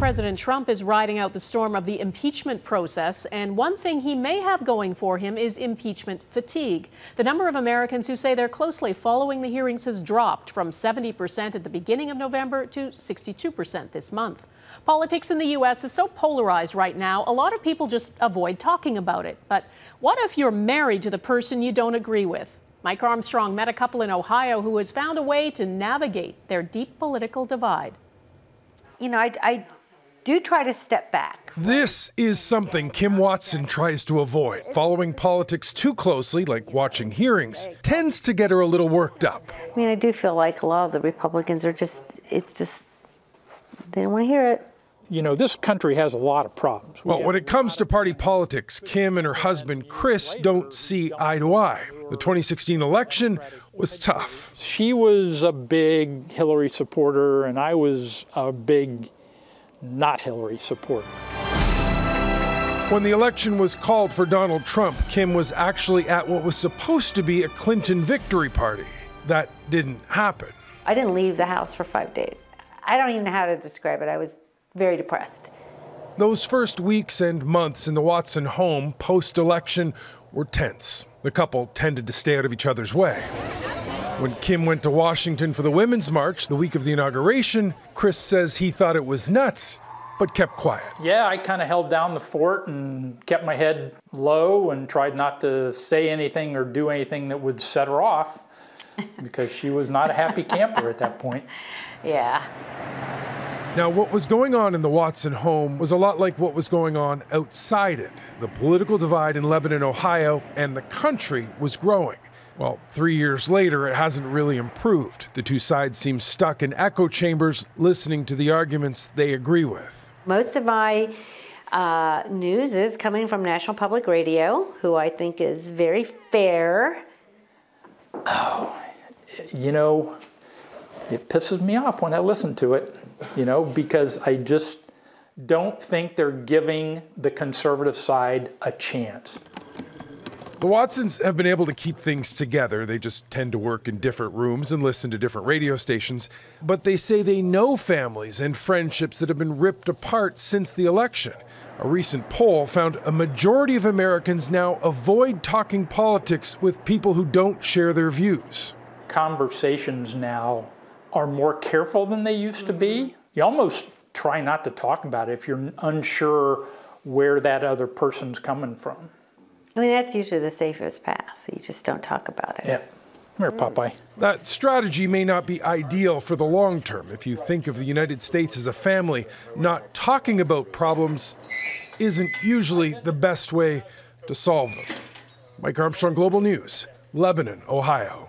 President Trump is riding out the storm of the impeachment process, and one thing he may have going for him is impeachment fatigue. The number of Americans who say they're closely following the hearings has dropped from 70% at the beginning of November to 62% this month. Politics in the U.S. is so polarized right now, a lot of people just avoid talking about it. But what if you're married to the person you don't agree with? Mike Armstrong met a couple in Ohio who has found a way to navigate their deep political divide. You know, I, I do try to step back. This is something Kim Watson tries to avoid. Following politics too closely, like watching hearings, tends to get her a little worked up. I mean, I do feel like a lot of the Republicans are just, it's just, they don't want to hear it. You know, this country has a lot of problems. Well, when it comes to party politics, Kim and her husband Chris don't see eye to eye. The 2016 election was tough. She was a big Hillary supporter, and I was a big not Hillary supporter. When the election was called for Donald Trump, Kim was actually at what was supposed to be a Clinton victory party. That didn't happen. I didn't leave the house for five days. I don't even know how to describe it. I was very depressed. Those first weeks and months in the Watson home post election were tense. The couple tended to stay out of each other's way. When Kim went to Washington for the Women's March the week of the inauguration, Chris says he thought it was nuts, but kept quiet. Yeah, I kind of held down the fort and kept my head low and tried not to say anything or do anything that would set her off because she was not a happy camper at that point. Yeah. Now, what was going on in the Watson home was a lot like what was going on outside it. The political divide in Lebanon, Ohio, and the country was growing. Well, three years later, it hasn't really improved. The two sides seem stuck in echo chambers listening to the arguments they agree with. Most of my uh, news is coming from National Public Radio, who I think is very fair. Oh, you know, it pisses me off when I listen to it, you know, because I just don't think they're giving the conservative side a chance. The Watsons have been able to keep things together. They just tend to work in different rooms and listen to different radio stations. But they say they know families and friendships that have been ripped apart since the election. A recent poll found a majority of Americans now avoid talking politics with people who don't share their views. Conversations now are more careful than they used to be. You almost try not to talk about it if you're unsure where that other person's coming from. I mean, that's usually the safest path. You just don't talk about it. Yeah. Come here, Popeye. That strategy may not be ideal for the long term. If you think of the United States as a family, not talking about problems isn't usually the best way to solve them. Mike Armstrong, Global News, Lebanon, Ohio.